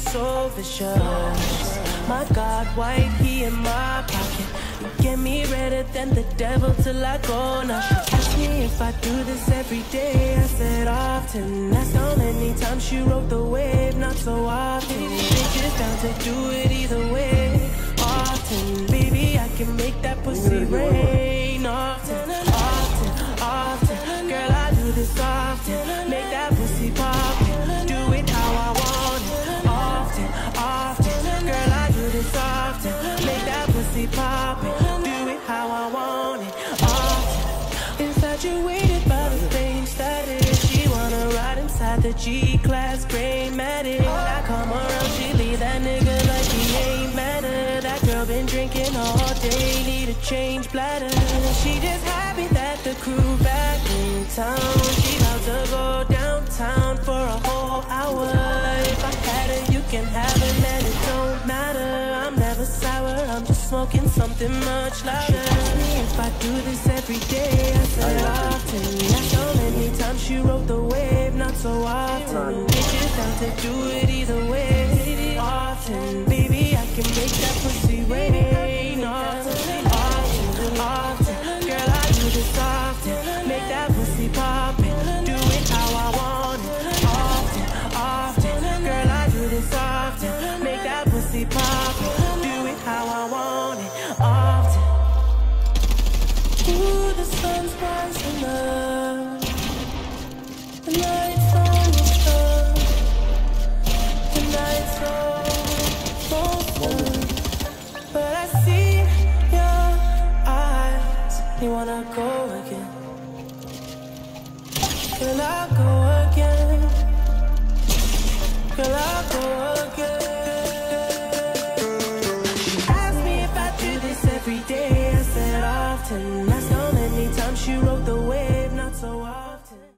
so vicious. My God, white, he in my pocket. Get me redder than the devil till I go. Now she asked me if I do this every day. I said often. That's how many times she rode the wave, not so often. Bitches down to do it either way. Often, baby, I can make that pussy rain. Often, the G-Class gray matic. I come around, she leave that nigga like he ain't matter. That girl been drinking all day, need a change bladder. She just happy that the crew back in town. She about to go downtown for a whole hour. If I had her, you can have it, man, it don't matter. I'm never sour, I'm just smoking something much louder. She asked me if I do this every day, I said often. That's how many times she wrote the so often. Bitches down to do it either way. Often, baby, Girl, I'll go again. Girl, I'll go again. Ask me if I do this every day. I said often. She rode the wave, not so often.